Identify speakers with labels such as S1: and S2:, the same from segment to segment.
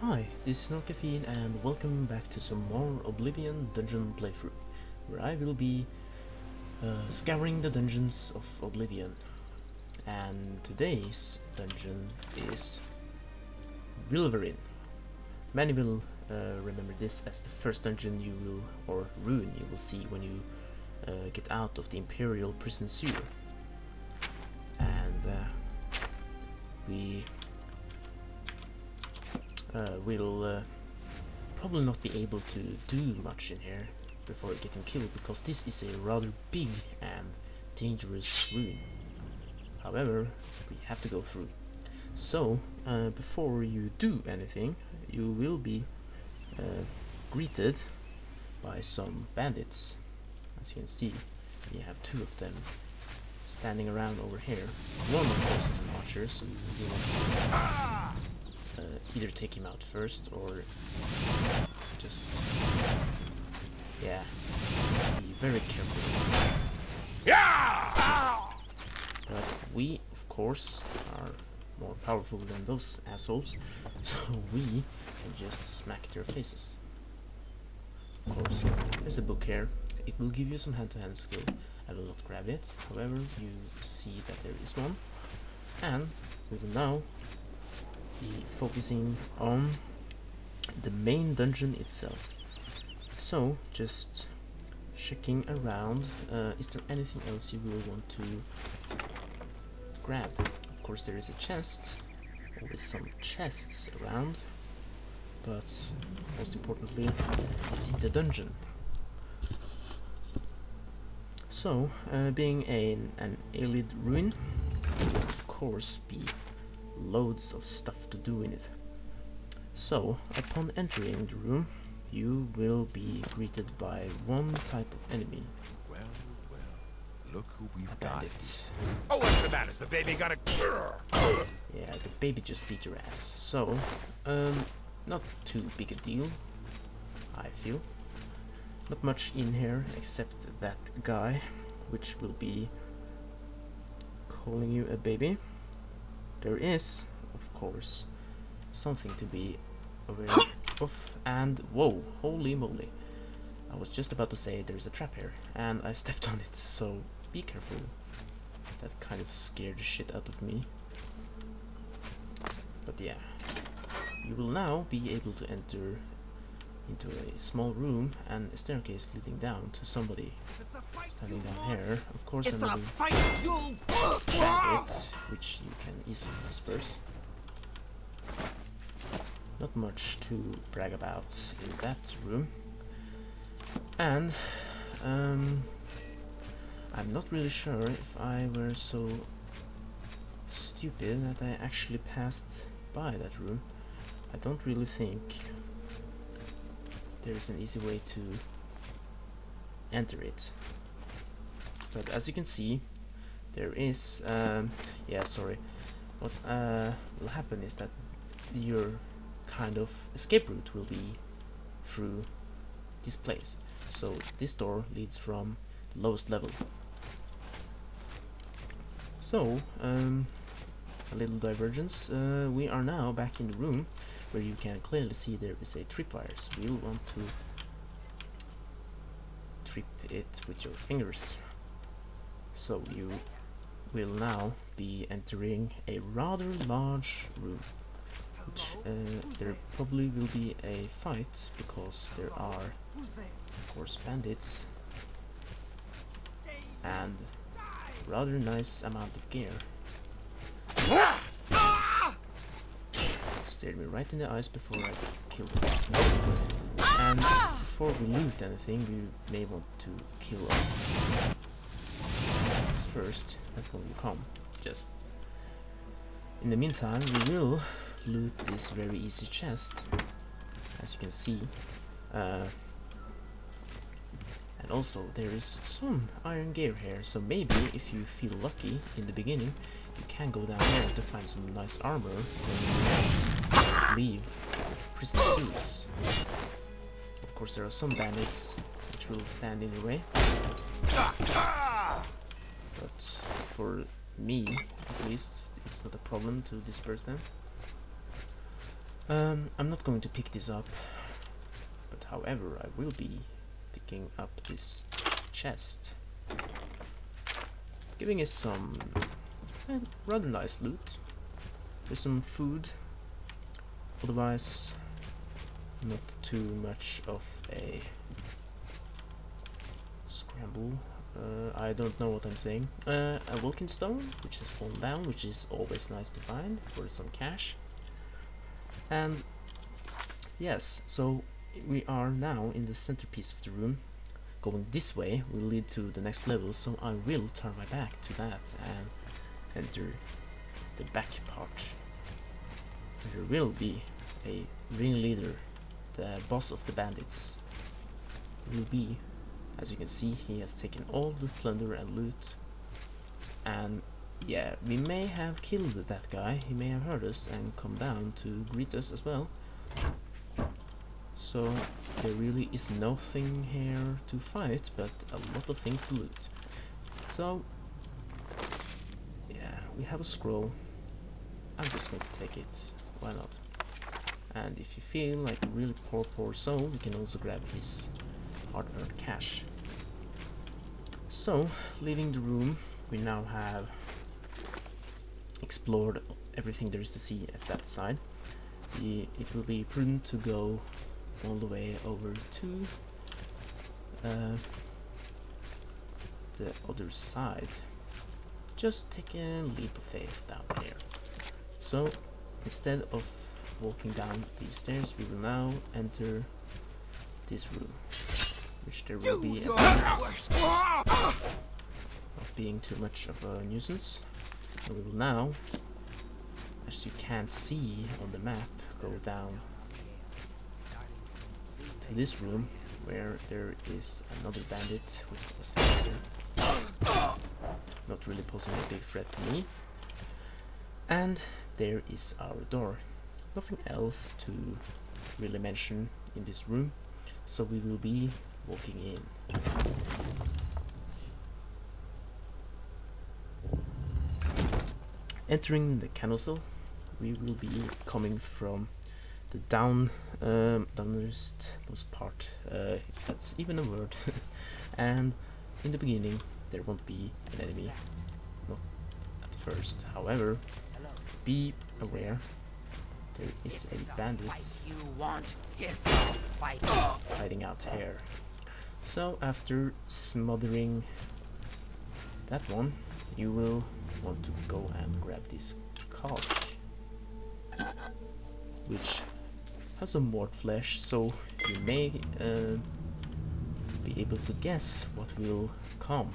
S1: Hi, this is NorCaffeine and welcome back to some more Oblivion dungeon playthrough, where I will be uh, scouring the dungeons of Oblivion. And today's dungeon is Vilverin. Many will uh, remember this as the first dungeon you will, or ruin you will see when you uh, get out of the Imperial prison sewer. And uh, we uh, will uh, probably not be able to do much in here before getting killed because this is a rather big and dangerous room. However, we have to go through. So, uh, before you do anything, you will be uh, greeted by some bandits. As you can see, we have two of them standing around over here. One of course is an archer, so you want to either take him out first or just yeah be very careful. Yeah. But we, of course, are more powerful than those assholes, so we can just smack their faces. Of course, there's a book here. It will give you some hand-to-hand -hand skill. I will not grab it. However, you see that there is one, and we will now be focusing on the main dungeon itself. So, just checking around, uh, is there anything else you will want to grab? Of course there is a chest, always some chests around, but most importantly, the dungeon. So, uh, being a, an Ayleid ruin, of course be loads of stuff to do in it. So, upon entering the room, you will be greeted by one type of enemy.
S2: Well, well, look who we've
S1: A
S2: got.
S3: Oh, what's the matter? Is the baby got a...
S1: Yeah, the baby just beat your ass. So, um, not too big a deal, I feel. Not much in here except that guy, which will be calling you a baby. There is, of course, something to be aware of, and whoa, holy moly. I was just about to say there's a trap here, and I stepped on it, so be careful. That kind of scared the shit out of me. But yeah, you will now be able to enter into a small room and a staircase leading down to somebody standing down here. Of course,
S3: It's a
S1: another
S3: fight, you...
S1: bandit, which you easily disperse. Not much to brag about in that room. And um, I'm not really sure if I were so stupid that I actually passed by that room. I don't really think there is an easy way to enter it. But as you can see, there is, um, yeah, sorry. What's uh, will happen is that your kind of escape route will be through this place. So this door leads from the lowest level. So, um, a little divergence. Uh, we are now back in the room where you can clearly see there is a tripwire. So you'll want to trip it with your fingers. So you will now be entering a rather large room. Which uh, there probably will be a fight because there are, of course, bandits and rather nice amount of gear. Stared me right in the eyes before I killed him. And before we loot anything, we may want to kill off. First, that will come. Just in the meantime, we will loot this very easy chest, as you can see. Uh, and also, there is some iron gear here, so maybe if you feel lucky in the beginning, you can go down there to find some nice armor you leave Prison Zeus. Of course, there are some bandits which will stand in your way, for me, at least, it's not a problem to disperse them. Um, I'm not going to pick this up, but however, I will be picking up this chest, giving us some uh, rather nice loot. There's some food, otherwise, not too much of a scramble. Uh, I don't know what I'm saying. Uh, a Welkynd stone, which has fallen down, which is always nice to find for some cash. And yes, so we are now in the centerpiece of the room. Going this way will lead to the next level, so I will turn my back to that and enter the back part. There will be a ringleader, the boss of the bandits. Will be, as you can see, he has taken all the plunder and loot. And yeah, we may have killed that guy, he may have heard us and come down to greet us as well. So there really is nothing here to fight, but a lot of things to loot. So yeah, we have a scroll. I'm just going to take it. Why not? And if you feel like a really poor, poor soul, you can also grab his hard-earned cash. So, leaving the room, we now have explored everything there is to see at that side. The, it will be prudent to go all the way over to uh, the other side. Just take a leap of faith down here. So instead of walking down these stairs, we will now enter this room, which there will be a not being too much of a nuisance. And we will now, as you can't see on the map, go down to this room where there is another bandit with a sniper. Not really posing a big threat to me. And there is our door. Nothing else to really mention in this room, so we will be walking in. Entering the canossel, we will be coming from the down um, downmost most part, uh, if that's even a word. and in the beginning, there won't be an enemy, not at first. However, be aware there is a bandit
S4: you want, it's
S1: hiding out here. So after smothering that one, you will want to go and grab this cask, which has some mort flesh, so you may uh, be able to guess what will come.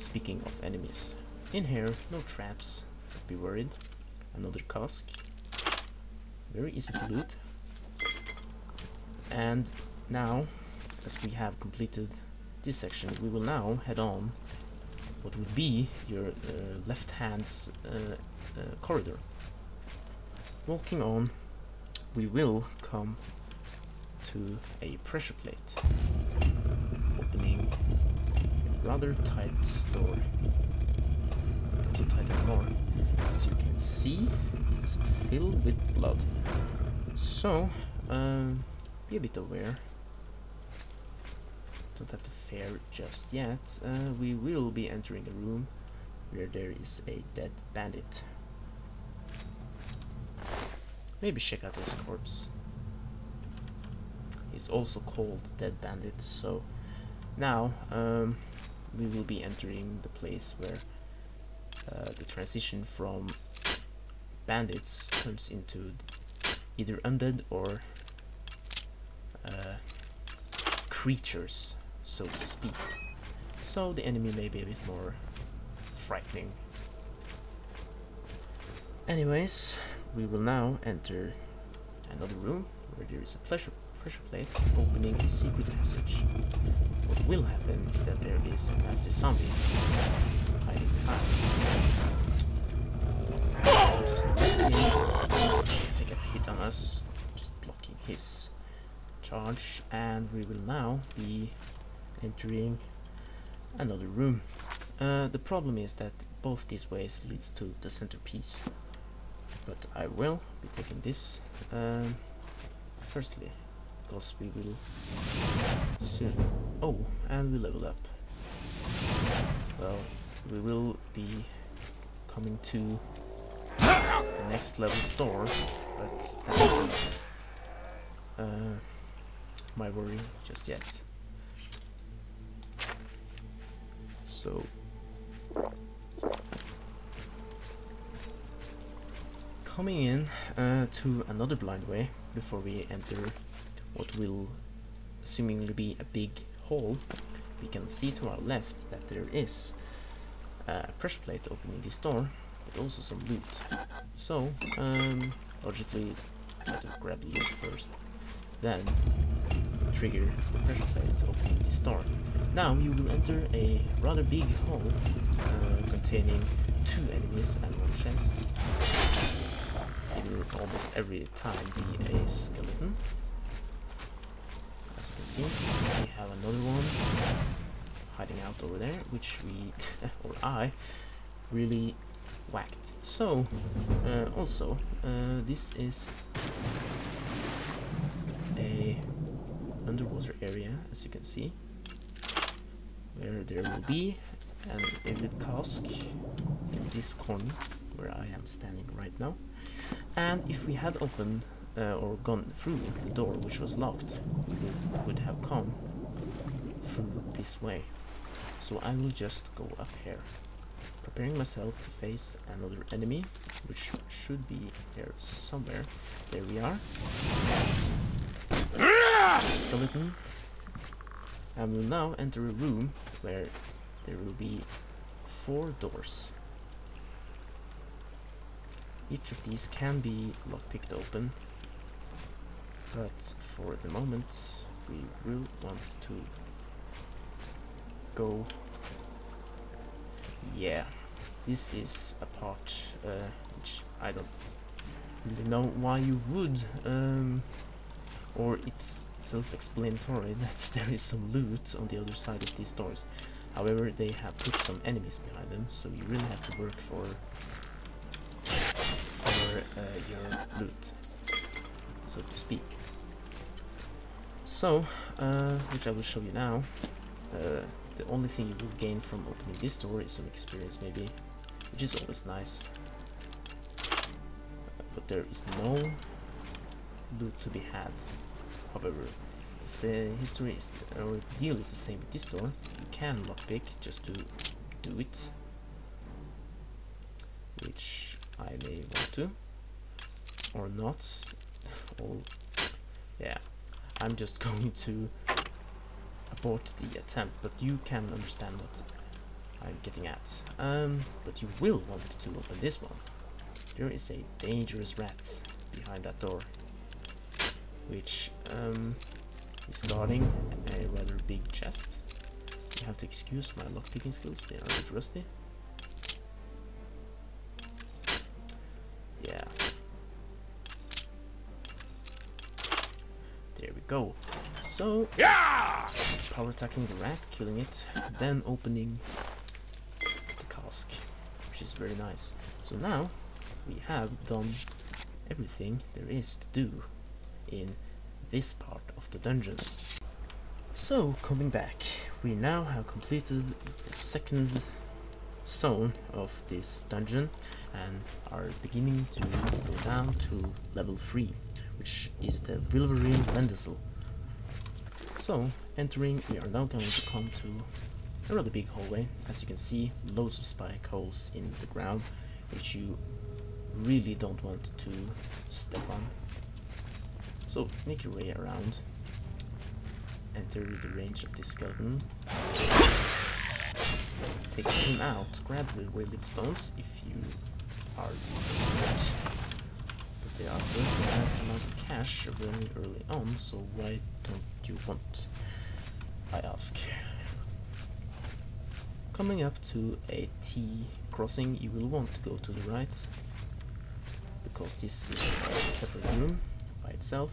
S1: Speaking of enemies, in here, no traps, don't be worried. Another cask, very easy to loot. And now, as we have completed this section, we will now head on what would be your uh, left hand's uh, uh, corridor. Walking on, we will come to a pressure plate, opening a rather tight door. Not so tight anymore. As you can see, it's filled with blood. So, um, be a bit aware. Don't have to fear just yet. Uh, we will be entering a room where there is a dead bandit. Maybe check out his corpse. He's also called Dead Bandit, so now um, we will be entering the place where uh, the transition from bandits turns into either undead or uh, creatures, so to speak. So the enemy may be a bit more frightening. Anyways, we will now enter another room where there is a pressure, pressure plate opening a secret passage. What will happen is that there is a nasty zombie hiding behind. Take a hit on us, just blocking his charge, and we will now be entering another room. Uh, the problem is that both these ways leads to the centerpiece. but I will be taking this um, firstly because we will soon oh and we level up well we will be coming to the next level store but that is not uh, my worry just yet so coming in uh, to another blind way before we enter what will seemingly be a big hall we can see to our left that there is a pressure plate opening this door but also some loot. So um, logically grab the loot first. Then trigger the pressure plate opening this door now you will enter a rather big hall uh, containing two enemies and one chest it will almost every time be a skeleton. As you can see, we have another one hiding out over there, which we, or I, really whacked. So, uh, also, uh, this is underwater area, as you can see, where there will be an Ayleid cask in this corner where I am standing right now. And if we had opened uh, or gone through the door which was locked, we would, would have come through this way. So I will just go up here, preparing myself to face another enemy, which should be here somewhere. There we are. Skeleton. I will now enter a room where there will be four doors. Each of these can be lockpicked open, but for the moment we will want to go. Yeah, this is a part uh, which I don't really know why you would, um, or it's self-explanatory that there is some loot on the other side of these doors. However, they have put some enemies behind them, so you really have to work for for uh, your loot, so to speak. So, uh, which I will show you now. Uh, the only thing you will gain from opening this door is some experience, maybe, which is always nice. but there is no loot to be had. However, the history is, or the deal is the same with this door. You can lockpick just to do it, which I may want to, or not. Or yeah, I'm just going to abort the attempt, but you can understand what I'm getting at. Um, but you will want to open this one. There is a dangerous rat behind that door, which um, is guarding a rather big chest. You have to excuse my lockpicking skills, they are a bit rusty. Yeah. There we go. So,
S3: Yeah!
S1: power attacking the rat, killing it, then opening the cask, which is very nice. So now we have done everything there is to do in this part of the dungeon. So, coming back, we now have completed the second zone of this dungeon and are beginning to go down to level 3, which is the Vilverin Lindasel. So, entering, we are now going to come to a rather big hallway. As you can see, loads of spike holes in the ground, which you really don't want to step on. So, make your way around. Enter the range of this skeleton. Take him out. Grab the Welkynd stones if you are desperate. But they are worth a nice amount of cash very early on, so why don't you want? I ask. Coming up to a T crossing, you will want to go to the right, because this is a separate room by itself,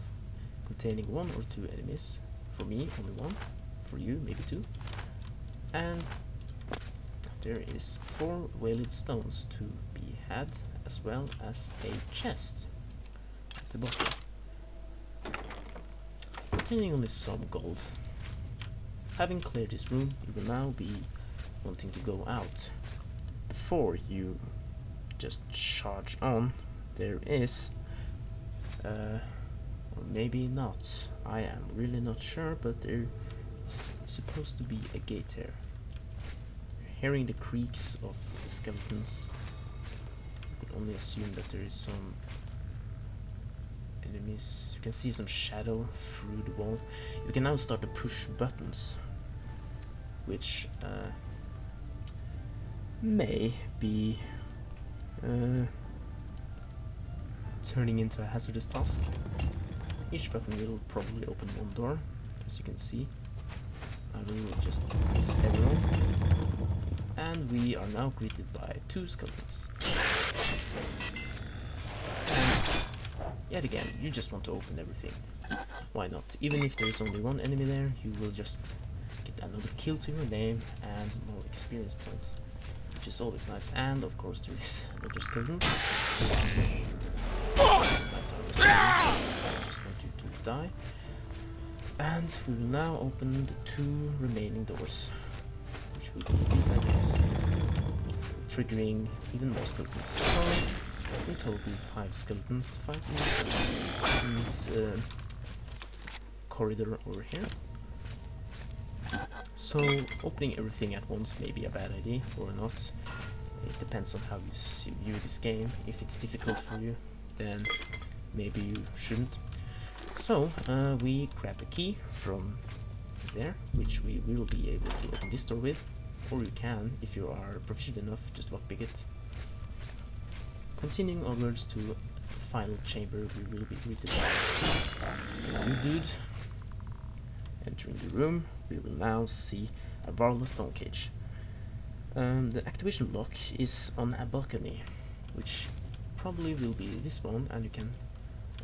S1: containing one or two enemies. For me, only one. For you, maybe two. And there is four Welkynd stones to be had, as well as a chest at the bottom. Containing only some gold. Having cleared this room, you will now be wanting to go out. Before you just charge on, there is, uh, maybe not, I am really not sure, but there is supposed to be a gate here. Hearing the creaks of the skeletons, you could only assume that there is some enemies. You can see some shadow through the wall. You can now start to push buttons, which uh, may be uh, turning into a hazardous task. Each button will probably open one door, as you can see. I will just miss everyone. And we are now greeted by two skeletons. Yet again, you just want to open everything. Why not? Even if there is only one enemy there, you will just get another kill to your name and more experience points which is always nice. And of course there is another skeleton. Die. And we will now open the two remaining doors, which will be these, I guess, triggering even more skeletons. So, in total, five skeletons to fight in, this uh, corridor over here. So opening everything at once may be a bad idea or not. It depends on how you view this game. If it's difficult for you, then maybe you shouldn't. So uh, we grab a key from there, which we will be able to open this door with, or you can, if you are proficient enough, just lockpick it. Continuing onwards to the final chamber, we will be greeted by a dude Entering the room, we will now see a Varla stone cage. Um, the activation block is on a balcony, which probably will be this one, and you can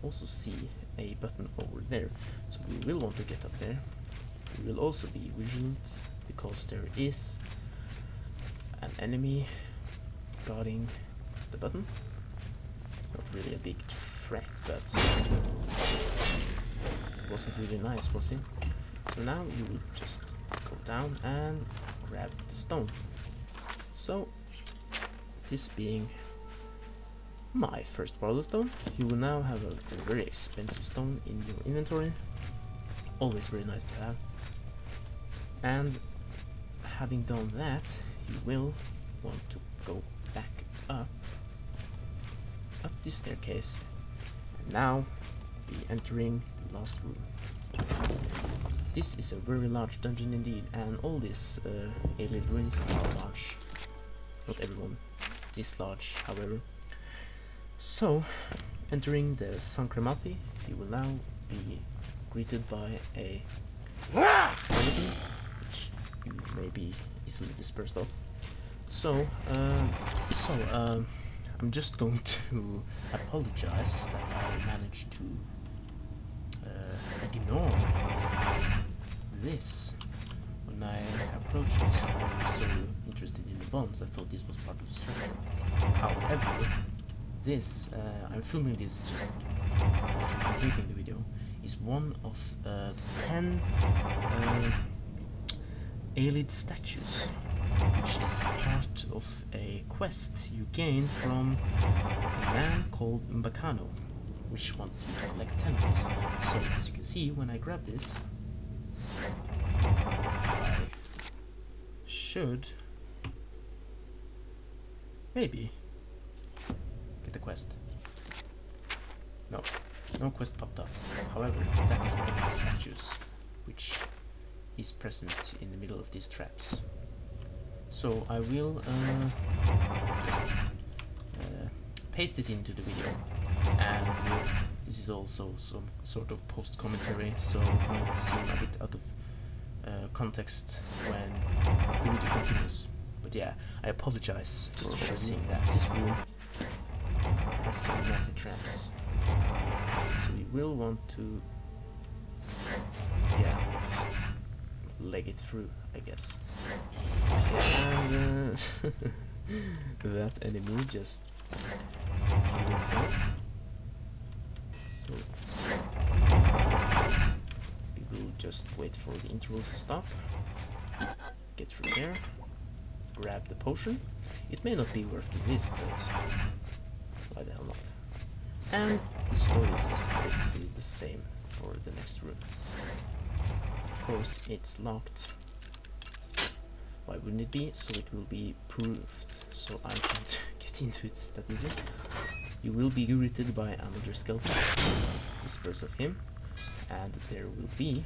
S1: also see a button over there. So we will want to get up there. We will also be vigilant, because there is an enemy guarding the button. Not really a big threat, but it wasn't really nice, was it? So now you would just go down and grab the stone. So, this being my first Varla stone, you will now have a, very expensive stone in your inventory. Always very nice to have. And having done that, you will want to go back up, up this staircase, and now be entering the last room. This is a very large dungeon indeed, and all these uh, Ayleid ruins are large. Not everyone this large, however. So, entering the Sancremathi, you will now be greeted by a skeleton, which you may be easily dispersed of. So, uh, so um, I'm just going to apologize that I managed to uh, ignore this. When I approached it, I was so interested in the bombs, I thought this was part of the structure. However, this, uh, I'm filming this just completing the video, is one of uh, 10 uh, statues, which is part of a quest you gain from a man called Umbacano, which you to collect 10 of. So, as you can see, when I grab this, I should maybe the quest. No, no quest popped up. However, that is one of the statues which is present in the middle of these traps. So I will uh, just uh, paste this into the video and we'll this is also some sort of post commentary, so it might seem a bit out of uh, context when the video continues. But yeah, I apologize just for seeing that. This room has some nasty traps. So we will want to, yeah, just leg it through, I guess. And uh, that enemy just kill himself. So we will just wait for the intervals to stop. Get through there. Grab the potion. It may not be worth the risk, but why the hell not? And the story is basically the same for the next room. Of course, it's locked. Why wouldn't it be? So it will be proved. So I can't get into it that easy. You will be greeted by another skeleton. Disperse of him. And there will be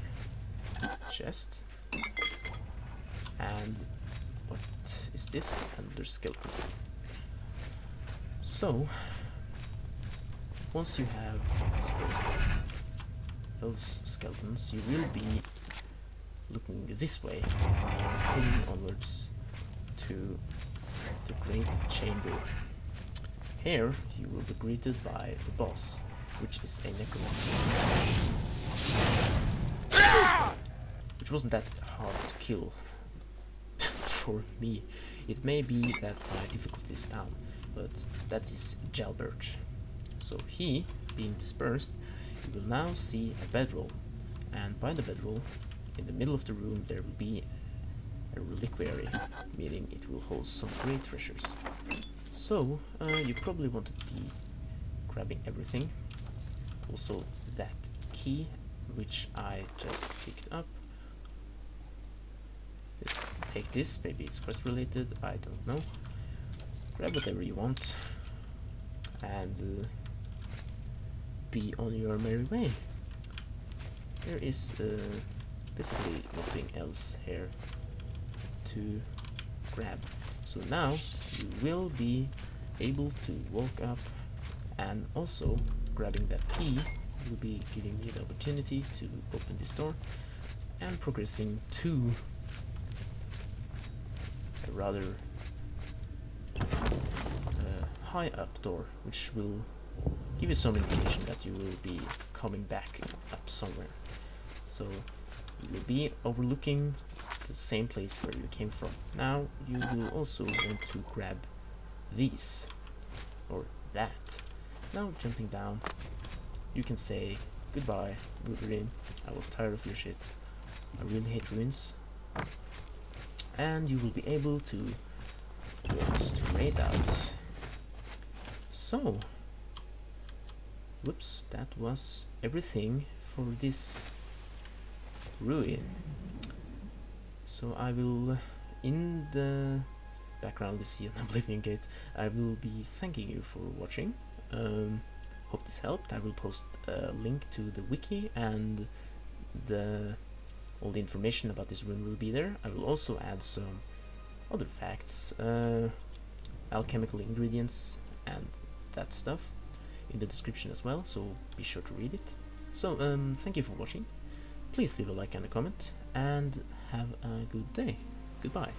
S1: a chest. And what is this? Another skeleton. So once you have those skeletons, you will be looking this way, continuing onwards to the Great Chamber. Here, you will be greeted by the boss, which is a necromancer. Which wasn't that hard to kill for me. It may be that my difficulty is down, but that is Jalbert. So he, being dispersed, you will now see a bedroll, and by the bedroll, in the middle of the room, there will be a reliquary, meaning it will hold some great treasures. So, uh, you probably want to be grabbing everything. Also, that key, which I just picked up. Just take this, maybe it's quest related, I don't know. Grab whatever you want, and uh, be on your merry way. There is uh, basically nothing else here to grab. So now you will be able to walk up and also grabbing that key will be giving me the opportunity to open this door and progressing to a rather uh, high up door which will give you some indication that you will be coming back up somewhere. So you will be overlooking the same place where you came from. Now you will also want to grab these or that. Now jumping down, you can say goodbye, Vilverin. I was tired of your shit. I really hate ruins. And you will be able to straight out. So, whoops, that was everything for this ruin. So I will, in the background we see an Oblivion Gate, I will be thanking you for watching. Um, hope this helped. I will post a link to the wiki and the all the information about this rune will be there. I will also add some other facts, uh, alchemical ingredients and that stuff in the description as well, so be sure to read it. So, um, thank you for watching. Please leave a like and a comment, and have a good day. Goodbye.